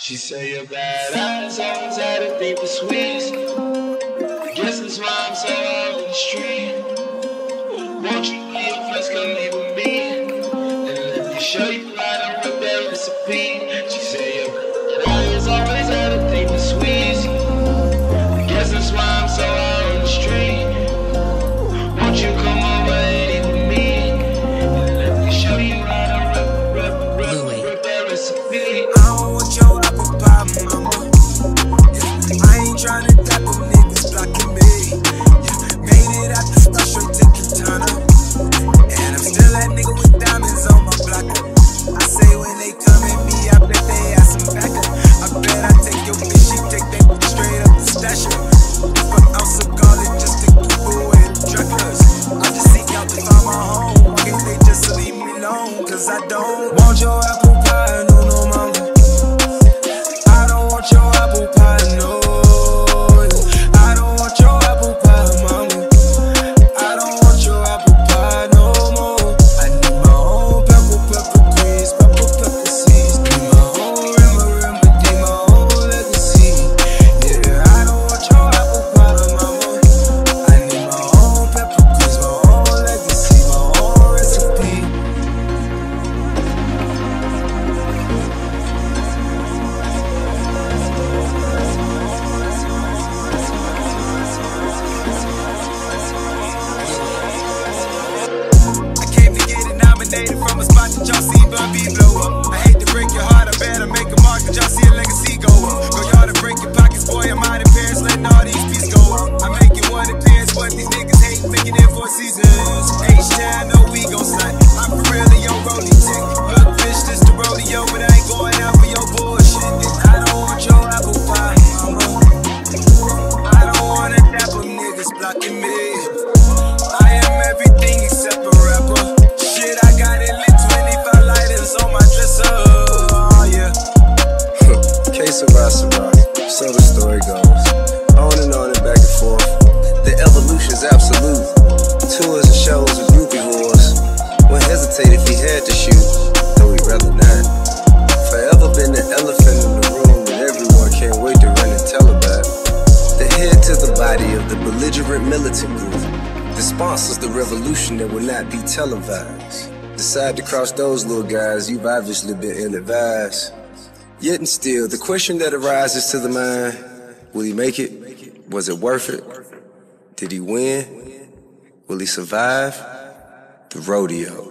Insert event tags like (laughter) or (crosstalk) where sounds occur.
She say your bad eyes always had a thing for sweets. I guess that's why I'm so out in the street. Won't you be friends come leave with me? And let me show you how to rip that recipe. She say want your apple pie, no, seasons. H-Town, no we gon' son. I'm tick. Look, bitch, this the rodeo, but I ain't going out for your bullshit. I don't want your apple pie. I don't wanna dapper niggas blocking me. I am everything except a rapper. Shit, I got it lit 25 lighters on my dresser. Oh, yeah. (laughs) Case of so the story goes. On and on and back and forth. The evolution's absolute. Of the belligerent militant group. that sponsors the revolution that will not be televised. Decide to cross those little guys, you've obviously been ill advised. Yet and still, the question that arises to the mind will he make it? Was it worth it? Did he win? Will he survive? The rodeo.